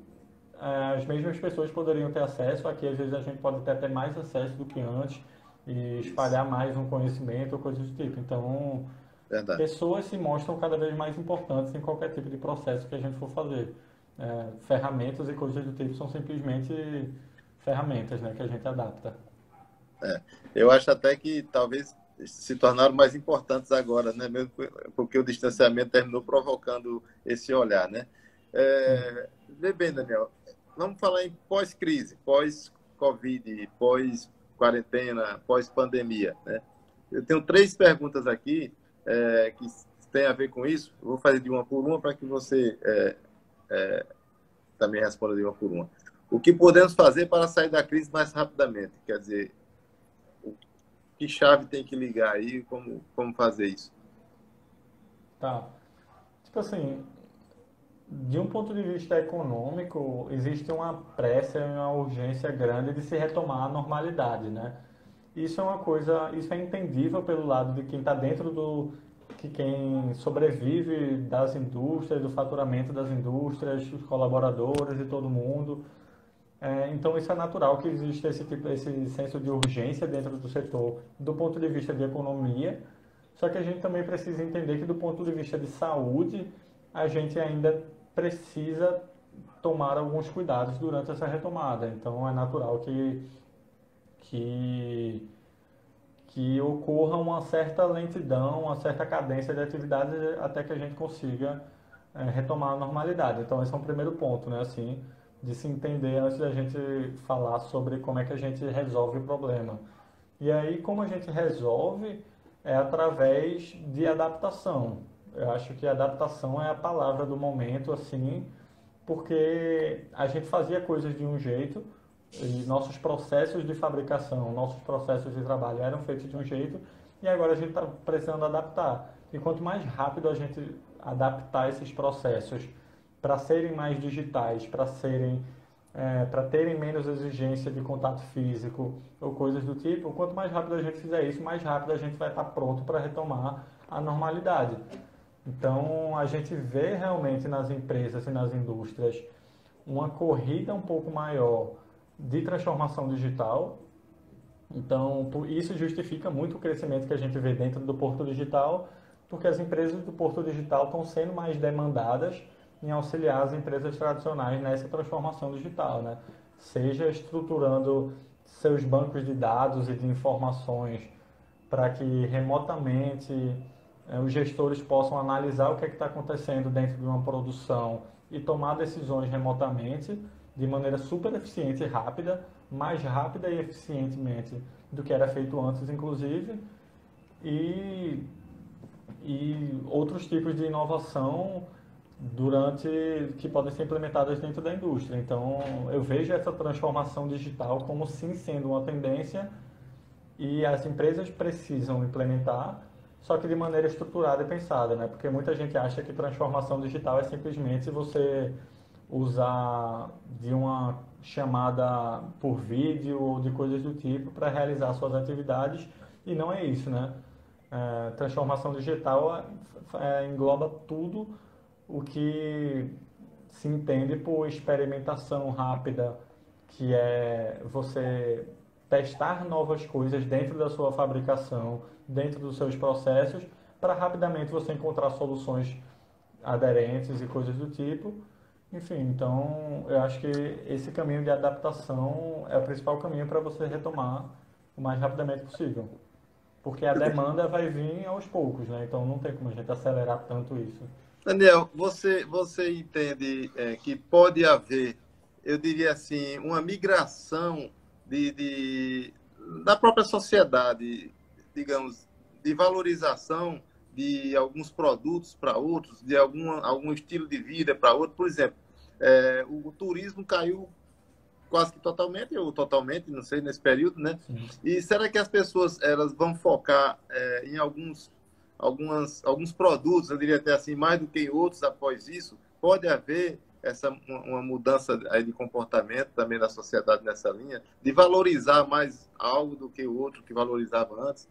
é, as mesmas pessoas poderiam ter acesso. Aqui, às vezes, a gente pode até ter mais acesso do que antes e espalhar mais um conhecimento ou coisas do tipo. Então, Verdade. pessoas se mostram cada vez mais importantes em qualquer tipo de processo que a gente for fazer. É, ferramentas e coisas do tipo são simplesmente ferramentas né, que a gente adapta. É, eu acho até que talvez se tornaram mais importantes agora, né? Mesmo porque o distanciamento terminou provocando esse olhar, né? É, vê bem, Daniel, vamos falar em pós-crise, pós-Covid, pós-quarentena, pós-pandemia. Né? Eu tenho três perguntas aqui é, que têm a ver com isso. Eu vou fazer de uma por uma para que você é, é, também responda de uma por uma. O que podemos fazer para sair da crise mais rapidamente? Quer dizer, que chave tem que ligar aí? Como, como fazer isso? Tá. Tipo assim, de um ponto de vista econômico, existe uma pressa e uma urgência grande de se retomar a normalidade, né? Isso é uma coisa, isso é entendível pelo lado de quem está dentro do que quem sobrevive das indústrias, do faturamento das indústrias, os colaboradores e todo mundo. É, então isso é natural que exista esse tipo, esse senso de urgência dentro do setor, do ponto de vista de economia. Só que a gente também precisa entender que do ponto de vista de saúde, a gente ainda precisa tomar alguns cuidados durante essa retomada. Então é natural que, que, que ocorra uma certa lentidão, uma certa cadência de atividades até que a gente consiga é, retomar a normalidade. Então esse é um primeiro ponto, né? Assim, de se entender antes da gente falar sobre como é que a gente resolve o problema. E aí, como a gente resolve, é através de adaptação. Eu acho que adaptação é a palavra do momento, assim, porque a gente fazia coisas de um jeito e nossos processos de fabricação, nossos processos de trabalho eram feitos de um jeito e agora a gente está precisando adaptar. E quanto mais rápido a gente adaptar esses processos para serem mais digitais, para serem é, para terem menos exigência de contato físico ou coisas do tipo, quanto mais rápido a gente fizer isso, mais rápido a gente vai estar tá pronto para retomar a normalidade. Então, a gente vê realmente nas empresas e nas indústrias uma corrida um pouco maior de transformação digital. Então, isso justifica muito o crescimento que a gente vê dentro do Porto Digital, porque as empresas do Porto Digital estão sendo mais demandadas em auxiliar as empresas tradicionais nessa transformação digital, né? Seja estruturando seus bancos de dados e de informações para que remotamente é, os gestores possam analisar o que é está acontecendo dentro de uma produção e tomar decisões remotamente de maneira super eficiente e rápida, mais rápida e eficientemente do que era feito antes, inclusive, e, e outros tipos de inovação durante que podem ser implementadas dentro da indústria. Então, eu vejo essa transformação digital como sim sendo uma tendência e as empresas precisam implementar só que de maneira estruturada e pensada, né? Porque muita gente acha que transformação digital é simplesmente você usar de uma chamada por vídeo ou de coisas do tipo para realizar suas atividades e não é isso, né? É, transformação digital é, é, engloba tudo o que se entende por experimentação rápida, que é você testar novas coisas dentro da sua fabricação, dentro dos seus processos, para rapidamente você encontrar soluções aderentes e coisas do tipo. Enfim, então eu acho que esse caminho de adaptação é o principal caminho para você retomar o mais rapidamente possível. Porque a demanda vai vir aos poucos, né? Então não tem como a gente acelerar tanto isso. Daniel, você, você entende é, que pode haver, eu diria assim, uma migração de, de, da própria sociedade, digamos, de valorização de alguns produtos para outros, de algum, algum estilo de vida para outro. Por exemplo, é, o, o, turismo caiu quase que totalmente, ou totalmente, não sei, nesse período, né? Sim. E será que as pessoas elas vão focar é, em alguns, algumas, alguns produtos, eu diria até assim, mais do que outros após isso? Pode haver essa uma mudança aí de comportamento também da sociedade nessa linha, de valorizar mais algo do que o outro que valorizava antes?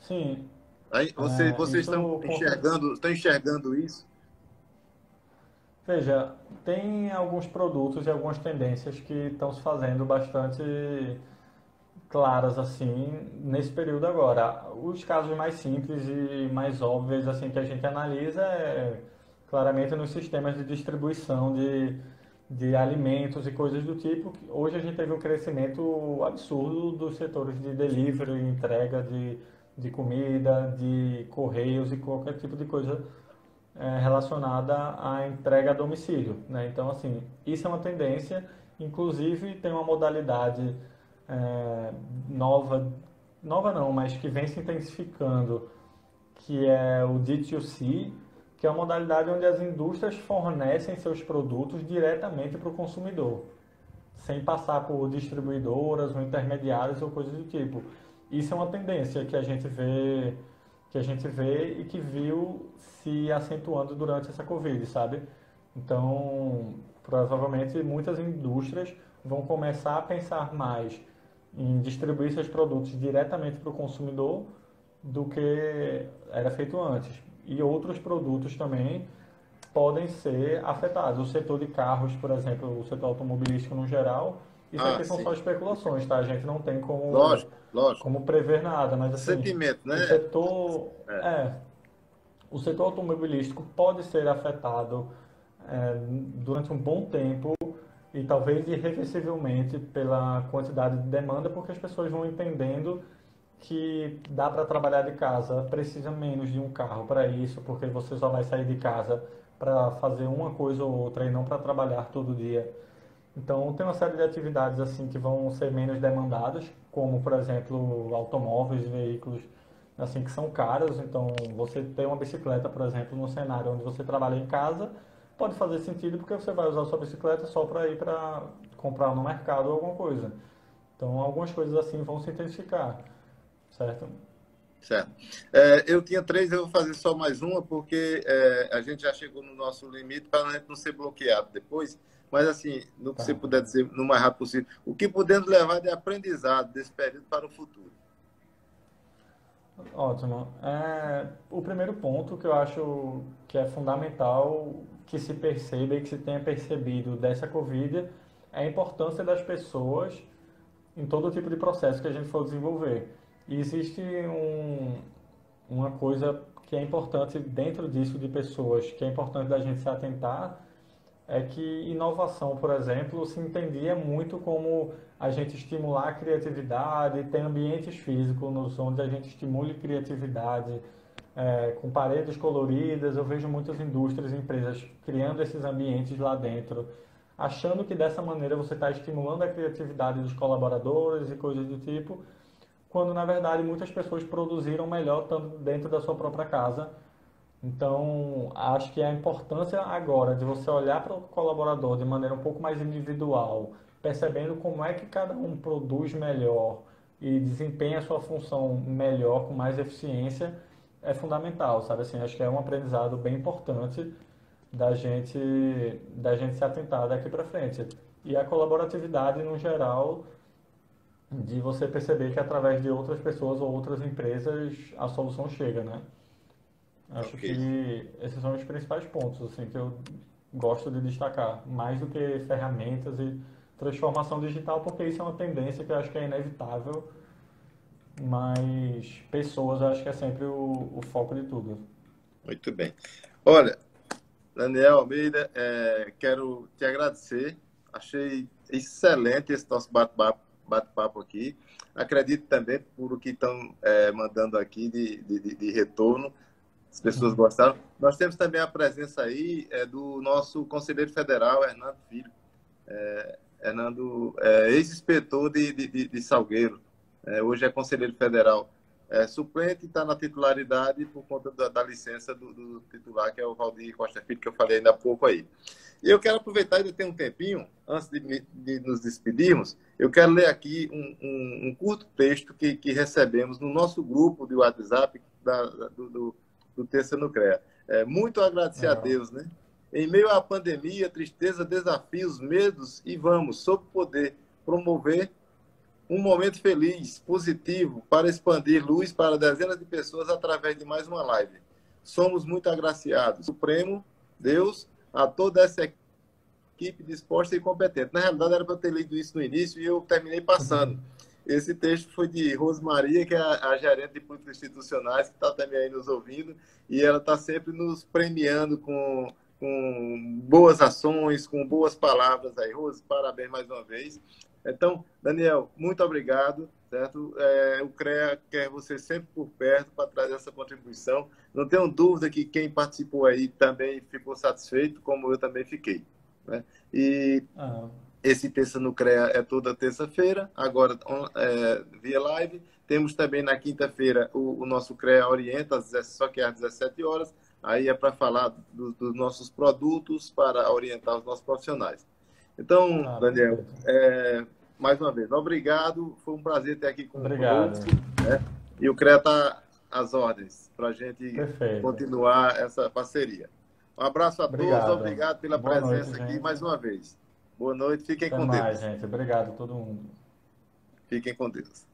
Sim, Aí, você, é, vocês estão enxergando, estão enxergando isso? Veja, tem alguns produtos e algumas tendências que estão se fazendo bastante claras assim nesse período agora. Os casos mais simples e mais óbvios assim que a gente analisa é claramente nos sistemas de distribuição de, de alimentos e coisas do tipo. Hoje a gente teve um crescimento absurdo dos setores de delivery, entrega de de comida, de correios e qualquer tipo de coisa é, relacionada à entrega a domicílio. Né? Então, assim, isso é uma tendência. Inclusive, tem uma modalidade é, nova, nova não, mas que vem se intensificando, que é o D2C, que é uma modalidade onde as indústrias fornecem seus produtos diretamente para o consumidor, sem passar por distribuidoras ou intermediários ou coisas do tipo isso é uma tendência que a gente vê que a gente vê e que viu se acentuando durante essa Covid, sabe? Então, provavelmente muitas indústrias vão começar a pensar mais em distribuir seus produtos diretamente para o consumidor do que era feito antes. E outros produtos também podem ser afetados. O setor de carros, por exemplo, o setor automobilístico no geral, isso ah, aqui são sim. só especulações, tá? A gente não tem como, lógico, lógico. como prever nada, mas assim, sentimento, né? O setor, é. é o setor automobilístico pode ser afetado é, durante um bom tempo e talvez irreversivelmente pela quantidade de demanda, porque as pessoas vão entendendo que dá para trabalhar de casa, precisa menos de um carro para isso, porque você só vai sair de casa para fazer uma coisa ou outra e não para trabalhar todo dia. Então, tem uma série de atividades assim que vão ser menos demandadas, como, por exemplo, automóveis, veículos assim que são caros. Então, você ter uma bicicleta, por exemplo, no cenário onde você trabalha em casa, pode fazer sentido porque você vai usar sua bicicleta só para ir para comprar no mercado alguma coisa. Então, algumas coisas assim vão se intensificar, certo? Certo. É, eu tinha três, eu vou fazer só mais uma, porque é, a gente já chegou no nosso limite para a gente não ser bloqueado depois. Mas, assim, no que tá. você puder dizer, no mais rápido possível, o que podemos levar de aprendizado desse período para o futuro? Ótimo. É, o primeiro ponto que eu acho que é fundamental que se perceba e que se tenha percebido dessa Covid é a importância das pessoas em todo tipo de processo que a gente for desenvolver. E existe um, uma coisa que é importante dentro disso de pessoas, que é importante da gente se atentar, é que inovação, por exemplo, se entendia muito como a gente estimular a criatividade, ter ambientes físicos onde a gente estimule criatividade, é, com paredes coloridas. Eu vejo muitas indústrias e empresas criando esses ambientes lá dentro, achando que dessa maneira você está estimulando a criatividade dos colaboradores e coisas do tipo, quando na verdade muitas pessoas produziram melhor dentro da sua própria casa então, acho que a importância agora de você olhar para o colaborador de maneira um pouco mais individual, percebendo como é que cada um produz melhor e desempenha a sua função melhor, com mais eficiência, é fundamental, sabe assim? Acho que é um aprendizado bem importante da gente, da gente se atentar daqui para frente. E a colaboratividade, no geral, de você perceber que através de outras pessoas ou outras empresas a solução chega, né? Acho okay. que esses são os principais pontos assim que eu gosto de destacar, mais do que ferramentas e transformação digital, porque isso é uma tendência que eu acho que é inevitável, mas pessoas acho que é sempre o, o foco de tudo. Muito bem. Olha, Daniel Almeida, é, quero te agradecer. Achei excelente esse nosso bate-papo bate aqui. Acredito também por o que estão é, mandando aqui de, de, de, retorno. As pessoas uhum. gostaram. Nós temos também a presença aí é, do nosso conselheiro federal, Hernando Filho. É, Hernando, é, ex-inspetor de, de, de, Salgueiro. É, hoje é conselheiro federal é, suplente está na titularidade por conta da, da licença do, do, titular, que é o Valdir Costa Filho, que eu falei ainda há pouco aí. E eu quero aproveitar, ainda tem um tempinho, antes de, de nos despedirmos, eu quero ler aqui um, um, um curto texto que, que, recebemos no nosso grupo de WhatsApp da, do, do, do Terça Nuclear. É, muito agradecer a Deus, né? Em meio à pandemia, tristeza, desafios, medos, e vamos, sob poder promover um momento feliz, positivo, para expandir luz para dezenas de pessoas através de mais uma live. Somos muito agraciados. Supremo, Deus, a toda essa equipe disposta e competente. Na realidade, era para eu ter lido isso no início e eu terminei passando. Esse texto foi de Rosmaria, que é a, gerente de políticas institucionais, que está também aí nos ouvindo, e ela está sempre nos premiando com, com boas ações, com boas palavras aí. Rose, parabéns mais uma vez. Então, Daniel, muito obrigado, certo? É, o CREA quer você sempre por perto para trazer essa contribuição. Não tenho dúvida que quem participou aí também ficou satisfeito, como eu também fiquei. Né? E ah. esse Terça no CREA é toda terça-feira, agora é, via live. Temos também na quinta-feira o, o, nosso CREA Orienta, só que às 17 horas. Aí é para falar do, dos nossos produtos, para orientar os nossos profissionais. Então, ah, Daniel, é, mais uma vez, obrigado. Foi um prazer ter aqui com Obrigado. Né? E o CREA está às ordens para a gente Perfeito. continuar essa parceria. Um abraço a obrigado. todos, obrigado pela Boa presença noite, aqui gente. mais uma vez. Boa noite, fiquem Até com mais, Deus. gente. Obrigado a todo mundo. Fiquem com Deus.